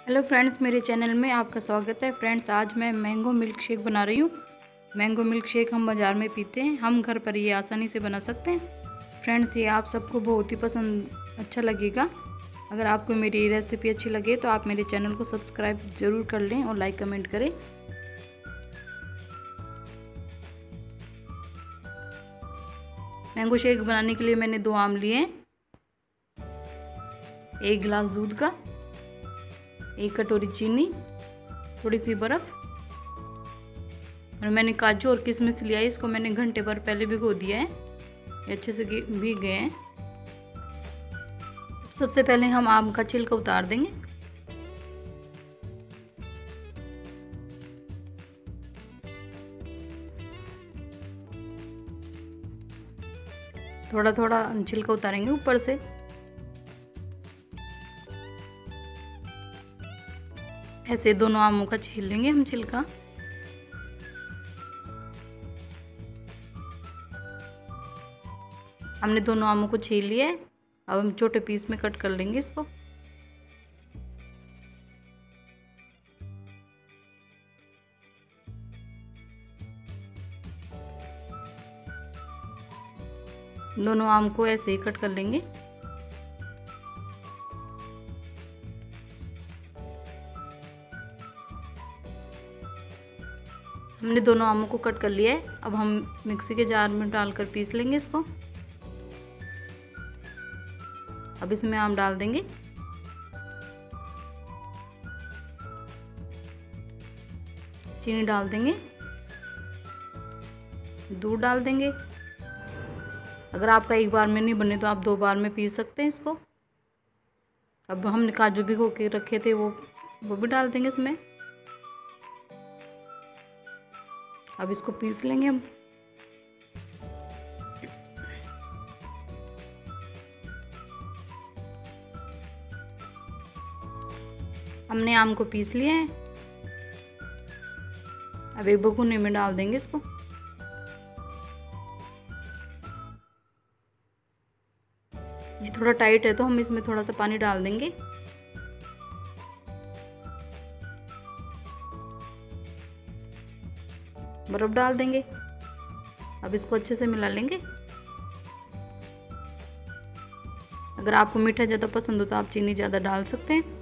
Hello friends, मेरे channel में आपका स्वागत है। फ्रेंड्स, आज मैं मैंगो मिल्क शेक बना रही हूँ। मैंगो मिल्क शेक हम बाज़ार में पीते हैं। हम घर पर ये आसानी से बना सकते हैं। फ्रेंड्स, ये आप सबको बहुत ही पसंद अच्छा लगेगा। अगर आपको मेरी रेसिपी अच्छी लगे तो आप मेरे चैनल को सब्सक्राइब ज़रूर कर लें और लाइक कमेंट करें। मैंगो शेक बनाने के लिए मैंने दो आम लिए हैं। एक गिलास दूध का। एक कटोरी चीनी, थोड़ी सी बर्फ़, और मैंने काजू और किशमिश लिया है, इसको मैंने घंटे भर पहले भिगो दिया है, ये अच्छे से भीग गए हैं। सबसे पहले हम आम का छिलका उतार देंगे। थोड़ा थोड़ा छिलका उतारेंगे ऊपर से। ऐसे दोनों आमों का छील लेंगे हम छिलका। हमने दोनों आमों को छील लिया है। अब हम छोटे पीस में कट कर लेंगे इसको। दोनों आम को ऐसे ही कट कर लेंगे। हमने दोनों आमों को कट कर लिया है। अब हम मिक्सी के जार में डालकर पीस लेंगे इसको। अब इसमें आम डाल देंगे। चीनी डाल देंगे। दूध डाल देंगे। अगर आपका एक बार में नहीं बने तो आप दो बार में पीस सकते हैं इसको। अब हमने काजू भिगो के रखे थे वो वो भी डाल देंगे इसमें। अब इसको पीस लेंगे हम। हमने आम को पीस लिया है। अब एक बगुने में डाल देंगे इसको। ये थोड़ा टाइट है तो हम इसमें थोड़ा सा पानी डाल देंगे। बर्फ़ डाल देंगे। अब इसको अच्छे से मिला लेंगे। अगर आपको मीठा ज़्यादा पसंद हो तो आप चीनी ज़्यादा डाल सकते हैं।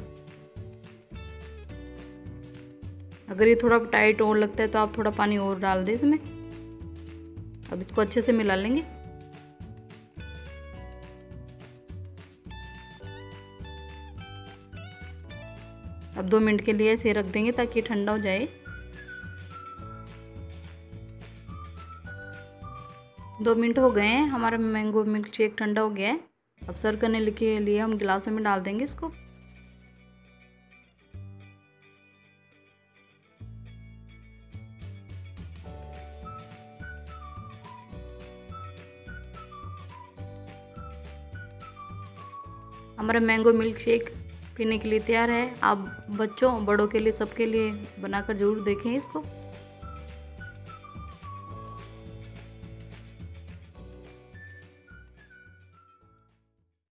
अगर ये थोड़ा टाइट और लगता है तो आप थोड़ा पानी और डाल दें इसमें। अब इसको अच्छे से मिला लेंगे। अब दो मिनट के लिए ऐसे रख देंगे ताकि ठंडा हो जाए। दो मिनट हो गए हैं, हमारा मैंगो मिल्क शेक ठंडा हो गया है। अब सर्व करने के लिए हम गिलासों में डाल देंगे इसको। हमारा मैंगो मिल्क शेक पीने के लिए तैयार है। आप बच्चों, बड़ों के लिए, सबके लिए बनाकर ज़रूर देखें इसको।